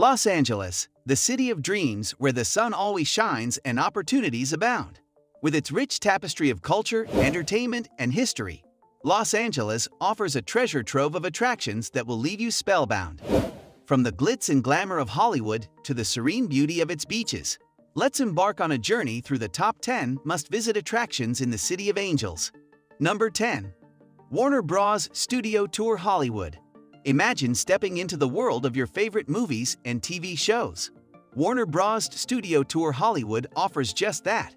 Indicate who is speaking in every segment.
Speaker 1: Los Angeles, the city of dreams where the sun always shines and opportunities abound. With its rich tapestry of culture, entertainment, and history, Los Angeles offers a treasure trove of attractions that will leave you spellbound. From the glitz and glamour of Hollywood to the serene beauty of its beaches, let's embark on a journey through the top 10 must-visit attractions in the City of Angels. Number 10. Warner Bros. Studio Tour Hollywood. Imagine stepping into the world of your favorite movies and TV shows. Warner Bros. Studio Tour Hollywood offers just that.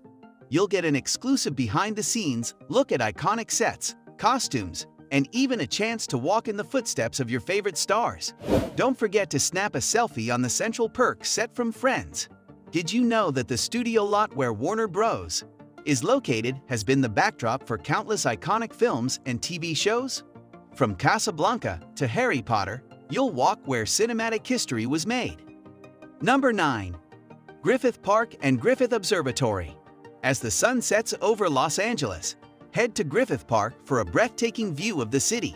Speaker 1: You'll get an exclusive behind-the-scenes look at iconic sets, costumes, and even a chance to walk in the footsteps of your favorite stars. Don't forget to snap a selfie on the Central Perk set from Friends. Did you know that the studio lot where Warner Bros. is located has been the backdrop for countless iconic films and TV shows? From Casablanca to Harry Potter, you'll walk where cinematic history was made. Number 9. Griffith Park and Griffith Observatory. As the sun sets over Los Angeles, head to Griffith Park for a breathtaking view of the city.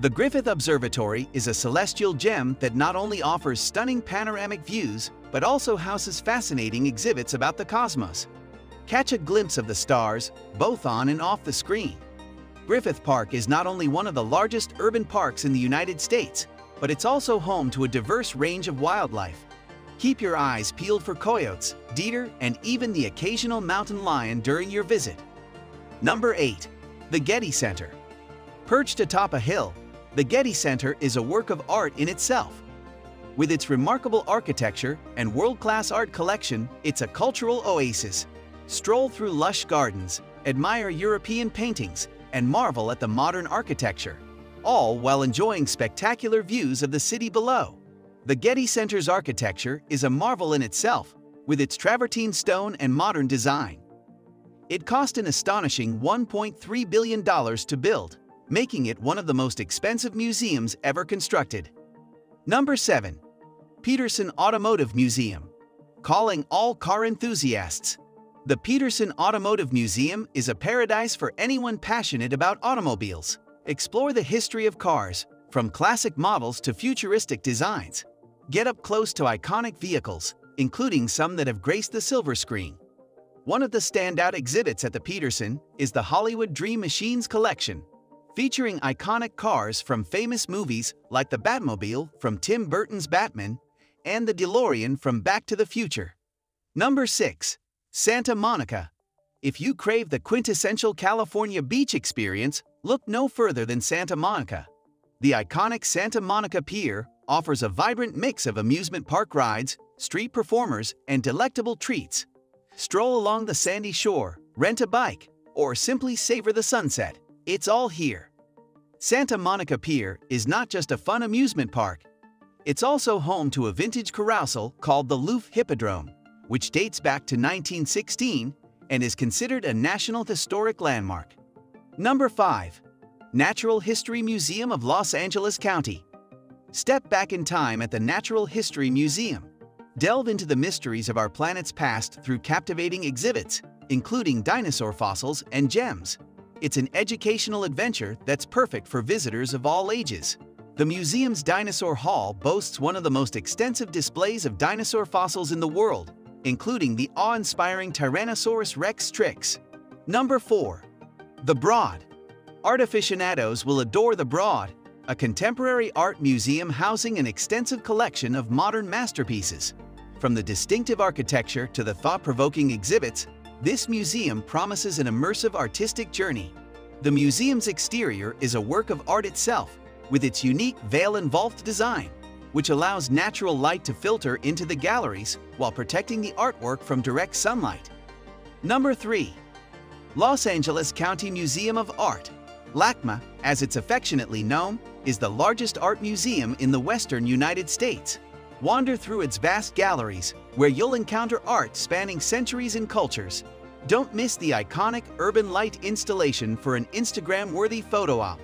Speaker 1: The Griffith Observatory is a celestial gem that not only offers stunning panoramic views, but also houses fascinating exhibits about the cosmos. Catch a glimpse of the stars, both on and off the screen. Griffith Park is not only one of the largest urban parks in the United States, but it's also home to a diverse range of wildlife. Keep your eyes peeled for coyotes, deer, and even the occasional mountain lion during your visit. Number 8. The Getty Center. Perched atop a hill, the Getty Center is a work of art in itself. With its remarkable architecture and world-class art collection, it's a cultural oasis. Stroll through lush gardens, admire European paintings, and marvel at the modern architecture, all while enjoying spectacular views of the city below. The Getty Center's architecture is a marvel in itself, with its travertine stone and modern design. It cost an astonishing $1.3 billion to build, making it one of the most expensive museums ever constructed. Number 7. Petersen Automotive Museum. Calling all car enthusiasts. The Petersen Automotive Museum is a paradise for anyone passionate about automobiles. Explore the history of cars, from classic models to futuristic designs. Get up close to iconic vehicles, including some that have graced the silver screen. One of the standout exhibits at the Petersen is the Hollywood Dream Machines collection, featuring iconic cars from famous movies like the Batmobile from Tim Burton's Batman and the DeLorean from Back to the Future. Number 6. Santa Monica. If you crave the quintessential California beach experience, look no further than Santa Monica. The iconic Santa Monica Pier offers a vibrant mix of amusement park rides, street performers, and delectable treats. Stroll along the sandy shore, rent a bike, or simply savor the sunset. It's all here. Santa Monica Pier is not just a fun amusement park. It's also home to a vintage carousel called the Looff Hippodrome, which dates back to 1916 and is considered a National Historic Landmark. Number 5. Natural History Museum of Los Angeles County. Step back in time at the Natural History Museum. Delve into the mysteries of our planet's past through captivating exhibits, including dinosaur fossils and gems. It's an educational adventure that's perfect for visitors of all ages. The museum's Dinosaur Hall boasts one of the most extensive displays of dinosaur fossils in the world, including the awe-inspiring Tyrannosaurus rex Trix. Number 4. The Broad. Art aficionados will adore The Broad, a contemporary art museum housing an extensive collection of modern masterpieces. From the distinctive architecture to the thought-provoking exhibits, this museum promises an immersive artistic journey. The museum's exterior is a work of art itself, with its unique veil and vault design, which allows natural light to filter into the galleries while protecting the artwork from direct sunlight. Number 3. Los Angeles County Museum of Art LACMA, as it's affectionately known, is the largest art museum in the western United States. Wander through its vast galleries, where you'll encounter art spanning centuries and cultures. Don't miss the iconic urban light installation for an Instagram-worthy photo op.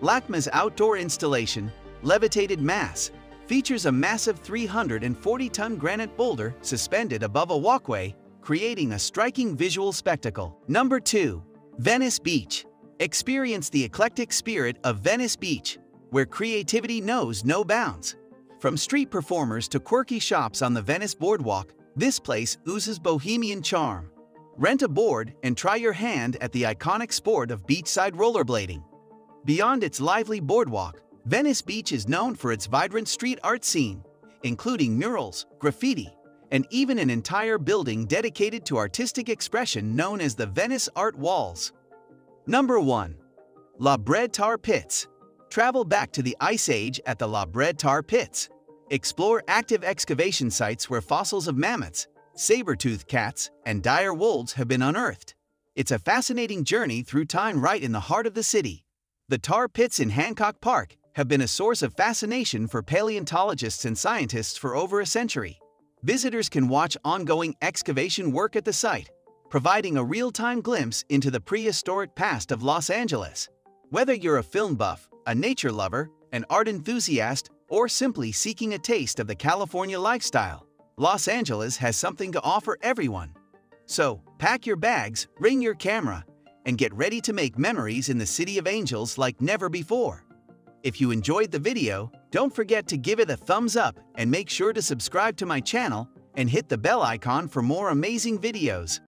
Speaker 1: LACMA's outdoor installation, Levitated Mass, features a massive 340-ton granite boulder suspended above a walkway, creating a striking visual spectacle. Number 2. Venice Beach. Experience the eclectic spirit of Venice Beach, where creativity knows no bounds. From street performers to quirky shops on the Venice boardwalk, this place oozes bohemian charm. Rent a board and try your hand at the iconic sport of beachside rollerblading. Beyond its lively boardwalk, Venice Beach is known for its vibrant street art scene, including murals, graffiti, and even an entire building dedicated to artistic expression known as the Venice Art Walls. Number 1. La Brea Tar Pits Travel back to the Ice Age at the La Brea Tar Pits. Explore active excavation sites where fossils of mammoths, saber-toothed cats, and dire wolves have been unearthed. It's a fascinating journey through time right in the heart of the city. The tar pits in Hancock Park have been a source of fascination for paleontologists and scientists for over a century. Visitors can watch ongoing excavation work at the site, providing a real-time glimpse into the prehistoric past of Los Angeles. Whether you're a film buff, a nature lover, an art enthusiast, or simply seeking a taste of the California lifestyle, Los Angeles has something to offer everyone. So, pack your bags, bring your camera, and get ready to make memories in the City of Angels like never before. If you enjoyed the video, don't forget to give it a thumbs up and make sure to subscribe to my channel and hit the bell icon for more amazing videos.